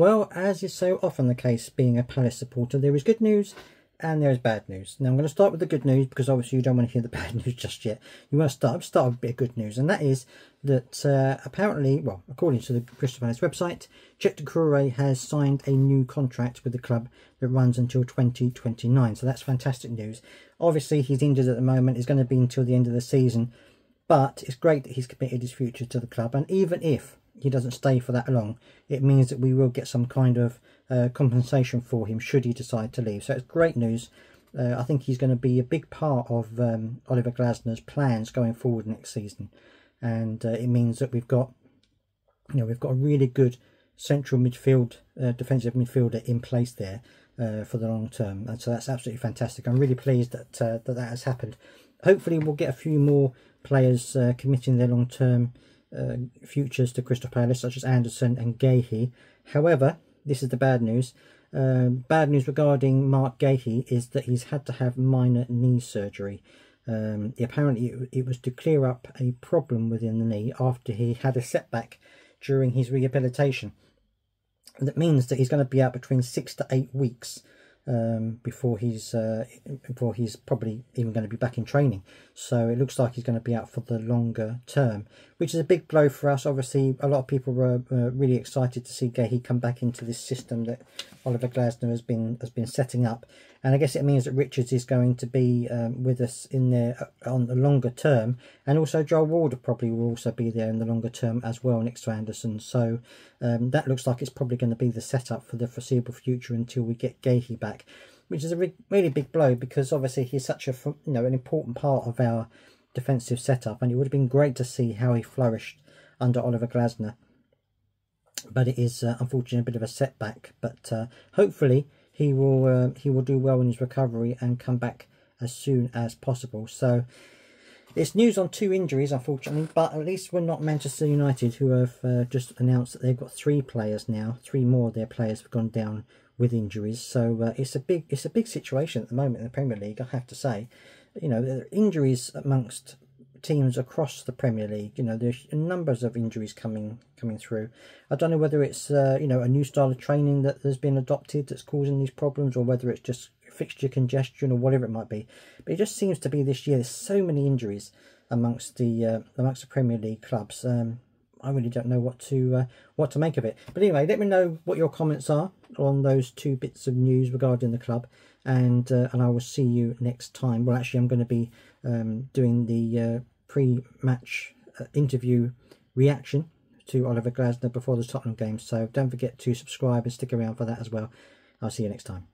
Well, as is so often the case being a Palace supporter, there is good news and there is bad news. Now I'm going to start with the good news because obviously you don't want to hear the bad news just yet. You want to start start with a bit of good news, and that is that uh, apparently, well, according to the Crystal Palace website, Cheick Doucouré has signed a new contract with the club that runs until 2029. So that's fantastic news. Obviously, he's injured at the moment. It's going to be until the end of the season, but it's great that he's committed his future to the club. And even if he doesn't stay for that long, it means that we will get some kind of uh, compensation for him should he decide to leave. So it's great news. Uh, I think he's going to be a big part of um, Oliver Glasner's plans going forward next season, and uh, it means that we've got, you know, we've got a really good central midfield, uh, defensive midfielder in place there uh, for the long term, and so that's absolutely fantastic. I'm really pleased that uh, that that has happened. Hopefully, we'll get a few more players committing their long term futures to Crystal Palace, such as Anderson and Guéhi. However, this is the bad news. Um, bad news regarding Marc Guéhi is that he's had to have minor knee surgery. Um, apparently, it, it, was to clear up a problem within the knee after he had a setback during his rehabilitation. That means that he's going to be out between six to eight weeks um, before he's uh, before he's probably even going to be back in training. So it looks like he's going to be out for the longer term, which is a big blow for us. Obviously, a lot of people were uh, really excited to see Guéhi come back into this system that Oliver Glasner has been has been setting up, and I guess it means that Richards is going to be um, with us in there uh, on the longer term, and also Joel Warder probably will also be there in the longer term as well next to Anderson. So um, that looks like it's probably going to be the setup for the foreseeable future until we get Guéhi back, which is a re really big blow because obviously he's such a you know an important part of our defensive setup, and it would have been great to see how he flourished under Oliver Glasner. But it is uh, unfortunately a bit of a setback. But uh, hopefully he will uh, he will do well in his recovery and come back as soon as possible. So it's news on two injuries, unfortunately, but at least we're not Manchester United, who have uh, just announced that they've got three players now. Three more of their players have gone down with injuries, so uh, it's a big it's a big situation at the moment in the Premier League. I have to say, you know, there are injuries amongst teams across the Premier League. You know, there's numbers of injuries coming coming through. I don't know whether it's uh, you know a new style of training that has been adopted that's causing these problems, or whether it's just fixture congestion or whatever it might be. But it just seems to be this year. There's so many injuries amongst the uh, amongst the Premier League clubs. Um, I really don't know what to uh, what to make of it. But anyway, let me know what your comments are on those two bits of news regarding the club, and uh, and I will see you next time. Well, actually, I'm going to be um, doing the uh, pre-match uh, interview reaction to Oliver Glasner before the Tottenham game. So don't forget to subscribe and stick around for that as well. I'll see you next time.